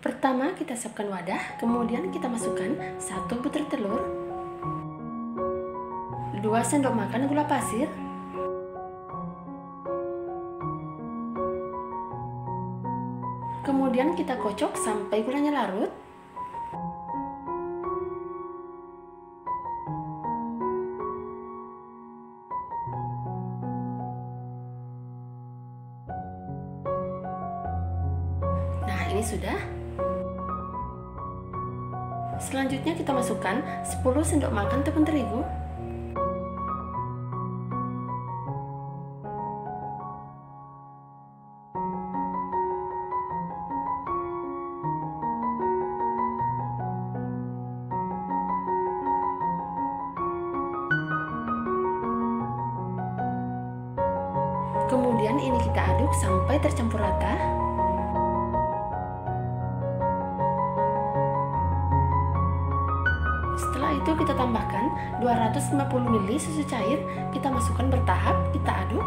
Pertama kita siapkan wadah, kemudian kita masukkan satu butir telur, 2 sendok makan gula pasir, kemudian kita kocok sampai gulanya larut, Nah, ini sudah. Selanjutnya kita masukkan 10 sendok makan tepung terigu. Kemudian ini kita aduk sampai tercampur rata. Itu kita tambahkan 250 ml susu cair, kita masukkan bertahap, kita aduk.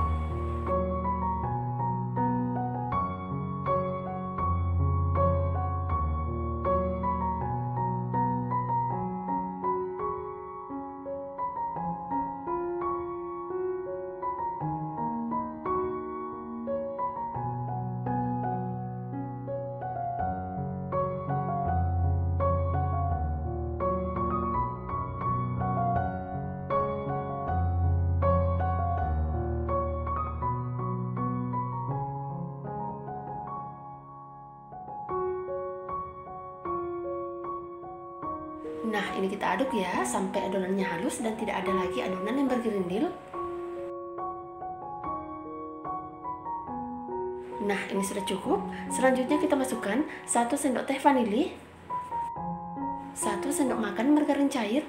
Nah, ini kita aduk ya sampai adonannya halus dan tidak ada lagi adonan yang bergerindil. Nah, ini sudah cukup. Selanjutnya kita masukkan 1 sendok teh vanili, 1 sendok makan margarin cair.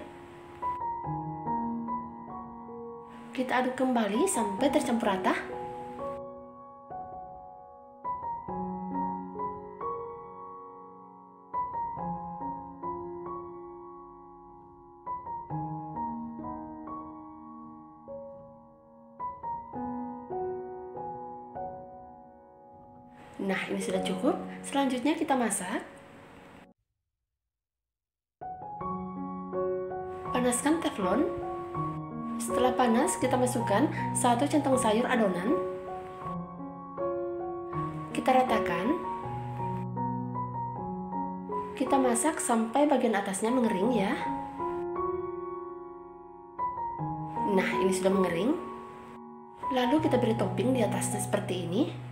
Kita aduk kembali sampai tercampur rata. Nah, ini sudah cukup. Selanjutnya kita masak. Panaskan teflon. Setelah panas, kita masukkan satu centong sayur adonan. Kita ratakan. Kita masak sampai bagian atasnya mengering ya. Nah, ini sudah mengering. Lalu kita beri topping di atasnya seperti ini.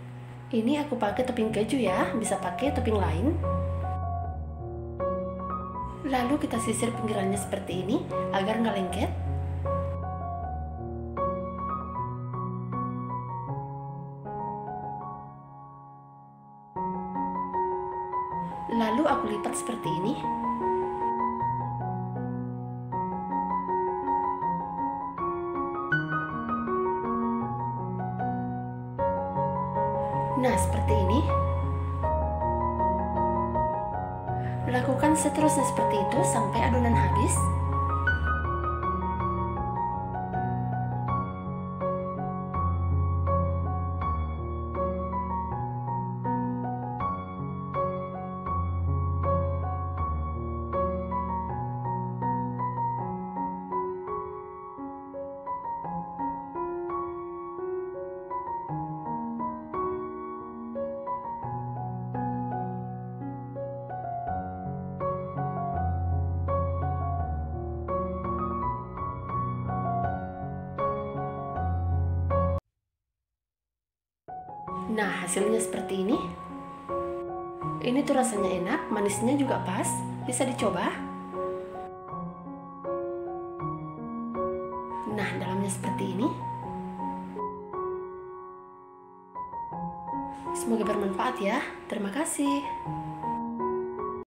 Ini aku pakai topping keju ya, bisa pakai topping lain. Lalu kita sisir pinggirannya seperti ini agar nggak lengket. Lalu aku lipat seperti ini. Nah, seperti ini. Lakukan seterusnya seperti itu sampai adonan habis. Nah, hasilnya seperti ini. Ini tuh rasanya enak, manisnya juga pas, bisa dicoba. Nah, dalamnya seperti ini. Semoga bermanfaat ya. Terima kasih.